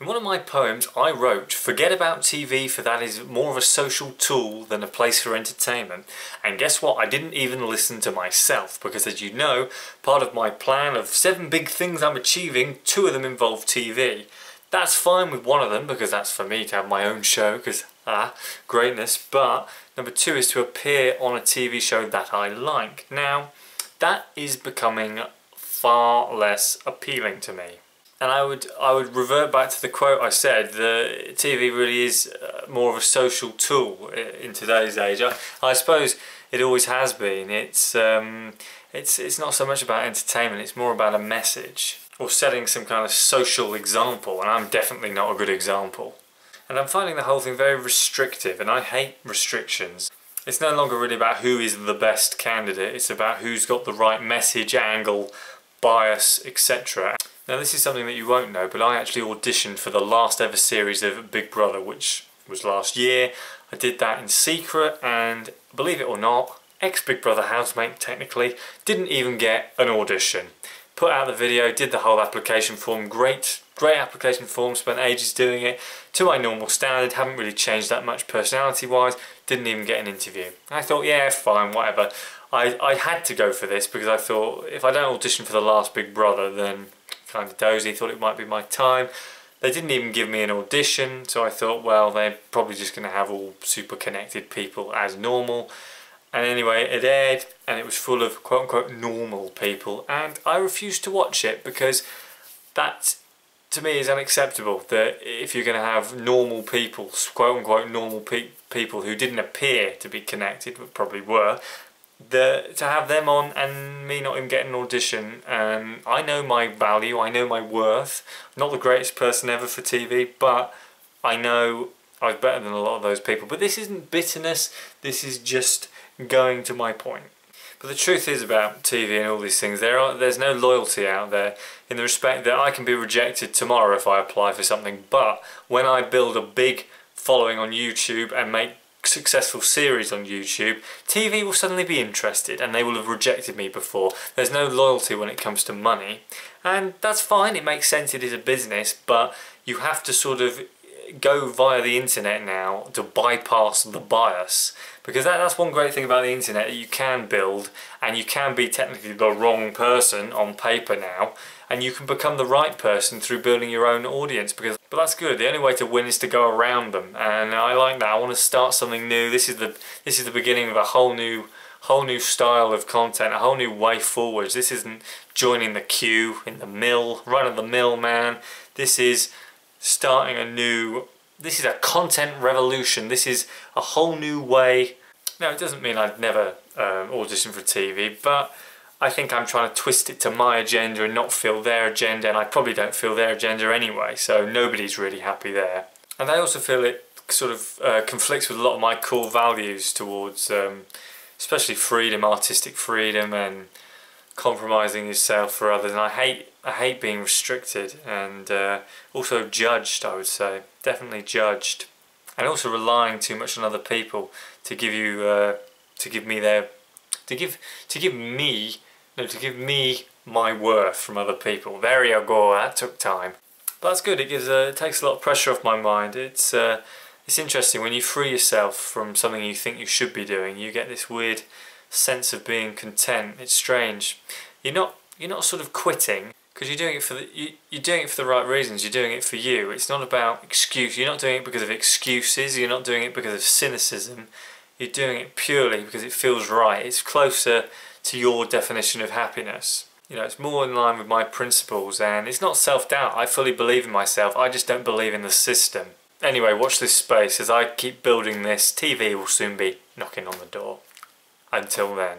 In one of my poems, I wrote, Forget about TV for that is more of a social tool than a place for entertainment. And guess what? I didn't even listen to myself because, as you know, part of my plan of seven big things I'm achieving, two of them involve TV. That's fine with one of them because that's for me to have my own show because, ah, greatness. But number two is to appear on a TV show that I like. Now, that is becoming far less appealing to me and I would I would revert back to the quote I said. The TV really is uh, more of a social tool in today's age. I, I suppose it always has been. It's um, it's it's not so much about entertainment. It's more about a message or setting some kind of social example. And I'm definitely not a good example. And I'm finding the whole thing very restrictive, and I hate restrictions. It's no longer really about who is the best candidate. It's about who's got the right message, angle, bias, etc. Now this is something that you won't know, but I actually auditioned for the last ever series of Big Brother, which was last year. I did that in secret, and believe it or not, ex-Big Brother housemate technically, didn't even get an audition. Put out the video, did the whole application form, great, great application form, spent ages doing it. To my normal standard, haven't really changed that much personality-wise, didn't even get an interview. I thought, yeah, fine, whatever. I, I had to go for this because I thought if I don't audition for the last Big Brother, then kind of dozy, thought it might be my time. They didn't even give me an audition, so I thought, well, they're probably just going to have all super connected people as normal. And anyway, it aired and it was full of quote unquote normal people, and I refused to watch it because that to me is unacceptable. That if you're going to have normal people, quote unquote normal pe people who didn't appear to be connected, but probably were, the to have them on and me not even getting an audition and I know my value I know my worth. Not the greatest person ever for TV but I know I'm better than a lot of those people. But this isn't bitterness this is just going to my point. But the truth is about TV and all these things there are there's no loyalty out there in the respect that I can be rejected tomorrow if I apply for something. But when I build a big following on YouTube and make successful series on YouTube, TV will suddenly be interested and they will have rejected me before. There's no loyalty when it comes to money. And that's fine, it makes sense, it is a business, but you have to sort of go via the internet now to bypass the bias. Because that, that's one great thing about the internet that you can build and you can be technically the wrong person on paper now and you can become the right person through building your own audience because but that's good. The only way to win is to go around them. And I like that. I want to start something new. This is the this is the beginning of a whole new whole new style of content a whole new way forwards. This isn't joining the queue in the mill run of the mill man. This is starting a new this is a content revolution. This is a whole new way. Now it doesn't mean I'd never um, audition for TV but I think I'm trying to twist it to my agenda and not feel their agenda and I probably don't feel their agenda anyway so nobody's really happy there. And I also feel it sort of uh, conflicts with a lot of my core values towards um, especially freedom, artistic freedom and compromising yourself for others. And I hate I hate being restricted and uh, also judged I would say, definitely judged. And also relying too much on other people to give you uh, to give me their to give to give me to give me my worth from other people. There you that took time. But that's good, it, gives, uh, it takes a lot of pressure off my mind. It's, uh, it's interesting, when you free yourself from something you think you should be doing, you get this weird sense of being content. It's strange. You're not, you're not sort of quitting, because you're doing it for the you, you're doing it for the right reasons. You're doing it for you. It's not about excuse. You're not doing it because of excuses. You're not doing it because of cynicism. You're doing it purely because it feels right. It's closer to your definition of happiness. You know, it's more in line with my principles and it's not self-doubt. I fully believe in myself. I just don't believe in the system. Anyway, watch this space. As I keep building this, TV will soon be knocking on the door. Until then.